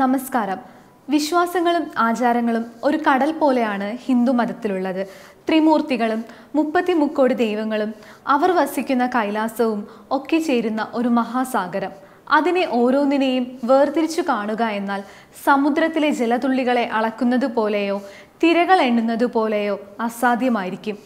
നമസ്കാരം. വിശ്വാസങ്ങളും ആചാരങ്ങളും ഒരു കടൽ പോലെയാണ് ഹിന്ദു മതത്തിലുള്ളത്. ത്രിമൂർത്തികളും മുപ്പത്തി മുക്കോടി ദൈവങ്ങളും അവർ വസിക്കുന്ന കൈലാസവും ഒക്കെ ചേരുന്ന ഒരു മഹാസാഗരം. അതിനെ ഓരോന്നിനെയും വേർതിരിച്ചു കാണുക എന്നാൽ സമുദ്രത്തിലെ ജലതുള്ളികളെ അളക്കുന്നത് പോലെയോ തിരകൾ എണ്ണുന്നത് പോലെയോ അസാധ്യമായിരിക്കും.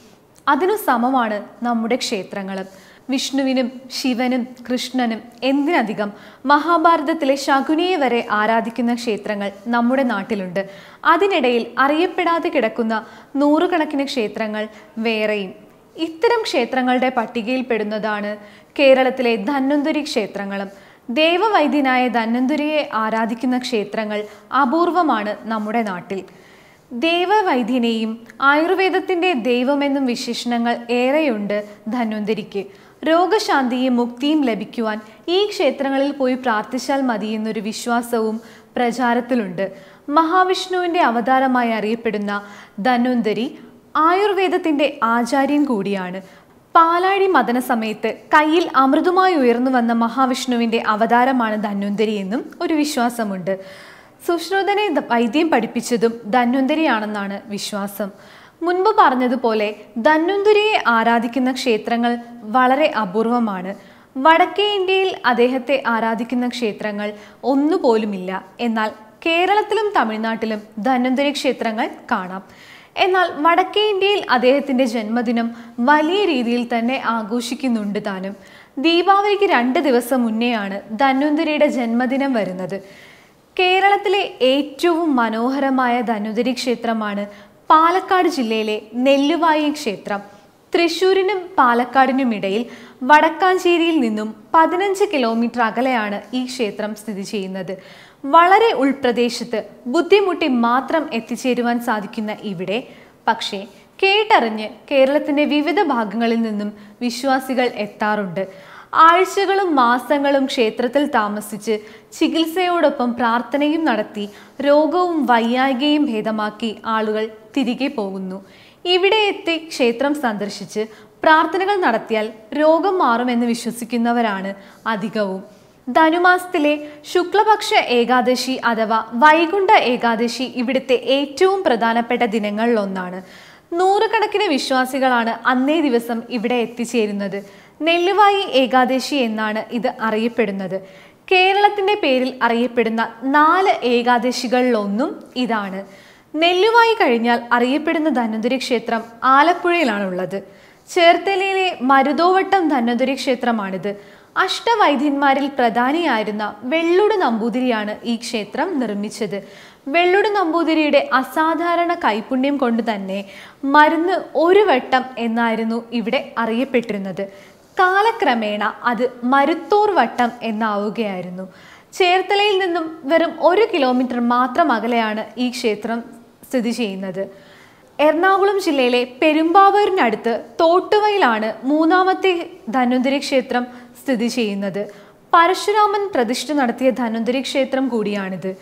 അതിനു സമമാണ് നമ്മുടെ ക്ഷേത്രങ്ങളും. വിഷ്ണുവിനും ശിവനും കൃഷ്ണനും എന്തിനധികം മഹാഭാരതത്തിലെ ശകുനിയെ വരെ ആരാധിക്കുന്ന ക്ഷേത്രങ്ങൾ നമ്മുടെ നാട്ടിലുണ്ട്. അതിനിടയിൽ അറിയപ്പെടാതെ കിടക്കുന്ന നൂറുകണക്കിന് ക്ഷേത്രങ്ങൾ വേറെയും. ഇത്തരം ക്ഷേത്രങ്ങളുടെ പട്ടികയിൽപ്പെടുന്നതാണ് കേരളത്തിലെ ധന്വന്തുരി ക്ഷേത്രങ്ങളും. ദേവവൈദ്യനായ ധന്വന്തുരിയെ ആരാധിക്കുന്ന ക്ഷേത്രങ്ങൾ അപൂർവമാണ് നമ്മുടെ നാട്ടിൽ. ദേവവൈദ്യനെയും ആയുർവേദത്തിന്റെ ദൈവമെന്നും വിശേഷണങ്ങൾ ഏറെയുണ്ട് ധന്വന്തരിക്ക്. രോഗശാന്തിയും മുക്തിയും ലഭിക്കുവാൻ ഈ ക്ഷേത്രങ്ങളിൽ പോയി പ്രാർത്ഥിച്ചാൽ മതിയെന്നൊരു വിശ്വാസവും പ്രചാരത്തിലുണ്ട്. മഹാവിഷ്ണുവിന്റെ അവതാരമായി അറിയപ്പെടുന്ന ധന്വന്തരി ആയുർവേദത്തിന്റെ ആചാര്യൻ കൂടിയാണ്. പാലാഴി മദന സമയത്ത് കയ്യിൽ അമൃതുമായി ഉയർന്നു വന്ന മഹാവിഷ്ണുവിന്റെ അവതാരമാണ് ധന്വന്തരി എന്നും ഒരു വിശ്വാസമുണ്ട്. സുശ്രുതനെ വൈദ്യം പഠിപ്പിച്ചതും ധന്വന്തരിയാണെന്നാണ് വിശ്വാസം. മുൻപ് പറഞ്ഞതുപോലെ ധന്വന്തുരിയെ ആരാധിക്കുന്ന ക്ഷേത്രങ്ങൾ വളരെ അപൂർവമാണ്. വടക്കേ ഇന്ത്യയിൽ അദ്ദേഹത്തെ ആരാധിക്കുന്ന ക്ഷേത്രങ്ങൾ ഒന്നുപോലുമില്ല. എന്നാൽ കേരളത്തിലും തമിഴ്നാട്ടിലും ധന്വന്തുരി ക്ഷേത്രങ്ങൾ കാണാം. എന്നാൽ വടക്കേ ഇന്ത്യയിൽ അദ്ദേഹത്തിന്റെ ജന്മദിനം വലിയ രീതിയിൽ തന്നെ ആഘോഷിക്കുന്നുണ്ട് താനും. ദീപാവലിക്ക് രണ്ട് ദിവസം മുന്നെയാണ് ധന്വന്തുരിയുടെ ജന്മദിനം വരുന്നത്. കേരളത്തിലെ ഏറ്റവും മനോഹരമായ ധനുതരി ക്ഷേത്രമാണ് പാലക്കാട് ജില്ലയിലെ നെല്ലുവായി ക്ഷേത്രം തൃശൂരിനും പാലക്കാടിനുമിടയിൽ വടക്കാഞ്ചേരിയിൽ നിന്നും പതിനഞ്ച് കിലോമീറ്റർ അകലെയാണ് ഈ ക്ഷേത്രം സ്ഥിതി ചെയ്യുന്നത്. വളരെ ഉൾപ്രദേശത്ത് ബുദ്ധിമുട്ടി മാത്രം എത്തിച്ചേരുവാൻ സാധിക്കുന്ന ഇവിടെ പക്ഷേ കേട്ടറിഞ്ഞ് കേരളത്തിന്റെ വിവിധ ഭാഗങ്ങളിൽ നിന്നും വിശ്വാസികൾ എത്താറുണ്ട്. ആഴ്ചകളും മാസങ്ങളും ക്ഷേത്രത്തിൽ താമസിച്ച് ചികിത്സയോടൊപ്പം പ്രാർത്ഥനയും നടത്തി രോഗവും വയ്യായികയും ഭേദമാക്കി ആളുകൾ തിരികെ പോകുന്നു. ഇവിടെ എത്തി ക്ഷേത്രം സന്ദർശിച്ച് പ്രാർത്ഥനകൾ നടത്തിയാൽ രോഗം മാറുമെന്ന് വിശ്വസിക്കുന്നവരാണ് അധികവും. ധനുമാസത്തിലെ ശുക്ലപക്ഷ ഏകാദശി അഥവാ വൈകുണ്ഠ ഏകാദശി ഇവിടുത്തെ ഏറ്റവും പ്രധാനപ്പെട്ട ദിനങ്ങളിലൊന്നാണ് നൂറുകണക്കിന് വിശ്വാസികളാണ് അന്നേ ദിവസം ഇവിടെ എത്തിച്ചേരുന്നത്. നെല്ലുവായി ഏകാദശി എന്നാണ് ഇത് അറിയപ്പെടുന്നത്. കേരളത്തിന്റെ പേരിൽ അറിയപ്പെടുന്ന നാല് ഏകാദശികളിലൊന്നും ഇതാണ്. നെല്ലുവായി കഴിഞ്ഞാൽ അറിയപ്പെടുന്ന ധന്വന്തരി ക്ഷേത്രം ആലപ്പുഴയിലാണുള്ളത്. ചേർത്തലയിലെ മരുതോവട്ടം ധന്വന്തരി ക്ഷേത്രമാണിത് അഷ്ടവൈദ്യന്മാരിൽ പ്രധാനിയായിരുന്ന വെള്ളുട് നമ്പൂതിരിയാണ് ഈ ക്ഷേത്രം നിർമ്മിച്ചത്. വെള്ളുട് നമ്പൂതിരിയുടെ അസാധാരണ കൈപുണ്യം കൊണ്ട് തന്നെ മരുന്ന് ഒരു വട്ടം എന്നായിരുന്നു ഇവിടെ അറിയപ്പെട്ടിരുന്നത്. കാലക്രമേണ അത് മരുത്തോർ വട്ടം എന്നാവുകയായിരുന്നു. ചേർത്തലയിൽ നിന്നും വെറും ഒരു കിലോമീറ്റർ മാത്രം അകലെയാണ് ഈ ക്ഷേത്രം സ്ഥിതി ചെയ്യുന്നത്. എറണാകുളം ജില്ലയിലെ പെരുമ്പാവൂരിനടുത്ത് തോട്ടുവയിലാണ് മൂന്നാമത്തെ ധന്വന്തരി ക്ഷേത്രം സ്ഥിതി ചെയ്യുന്നത്. പരശുരാമൻ പ്രതിഷ്ഠ നടത്തിയ ധന്വന്തരി ക്ഷേത്രം കൂടിയാണിത്.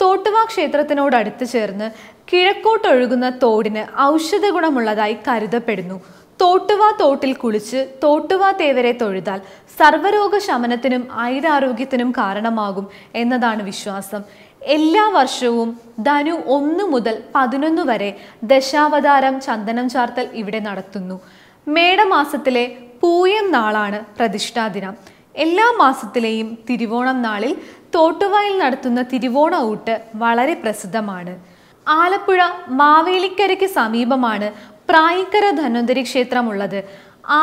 തോട്ടുവ ക്ഷേത്രത്തിനോടടുത്ത് ചേർന്ന് കിഴക്കോട്ടൊഴുകുന്ന തോടിന് ഔഷധ ഗുണമുള്ളതായി കരുതപ്പെടുന്നു. തോട്ടുവ തോട്ടിൽ കുളിച്ച് തോട്ടുവാ തേവരെ തൊഴുതാൽ സർവരോഗ ശമനത്തിനും ആയുരാരോഗ്യത്തിനും കാരണമാകും എന്നതാണ് വിശ്വാസം. എല്ലാ വർഷവും ധനു ഒന്ന് മുതൽ പതിനൊന്ന് വരെ ദശാവതാരം ചന്ദനം ചാർത്തൽ ഇവിടെ നടത്തുന്നു. മേടമാസത്തിലെ പൂയം നാളാണ് പ്രതിഷ്ഠാദിനം എല്ലാ മാസത്തിലെയും തിരുവോണം നാളിൽ തോട്ടുവായിൽ നടത്തുന്ന തിരുവോണ ഊട്ട് വളരെ പ്രസിദ്ധമാണ്. ആലപ്പുഴ മാവേലിക്കരയ്ക്ക് സമീപമാണ് പ്രായിക്കര ധന്വന്തരി ക്ഷേത്രമുള്ളത്.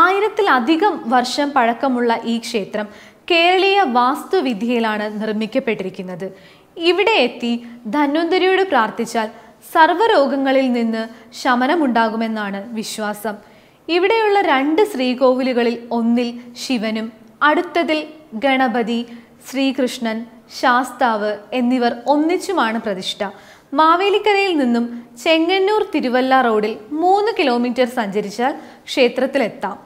ആയിരത്തിലധികം വർഷം പഴക്കമുള്ള ഈ ക്ഷേത്രം കേരളീയ വാസ്തുവിദ്യയിലാണ് നിർമ്മിക്കപ്പെട്ടിരിക്കുന്നത്. ഇവിടെ എത്തി ധന്വന്തരിയോട് പ്രാർത്ഥിച്ചാൽ സർവരോഗങ്ങളിൽ നിന്ന് ശമനമുണ്ടാകുമെന്നാണ് വിശ്വാസം. ഇവിടെയുള്ള രണ്ട് ശ്രീകോവിലുകളിൽ ഒന്നിൽ ശിവനും അടുത്തതിൽ ഗണപതി ശ്രീകൃഷ്ണൻ ശാസ്താവ് എന്നിവർ ഒന്നിച്ചുമാണ് പ്രതിഷ്ഠ. മാവേലിക്കരയിൽ നിന്നും ചെങ്ങന്നൂർ തിരുവല്ല റോഡിൽ മൂന്ന് കിലോമീറ്റർ സഞ്ചരിച്ചാൽ ക്ഷേത്രത്തിലെത്താം.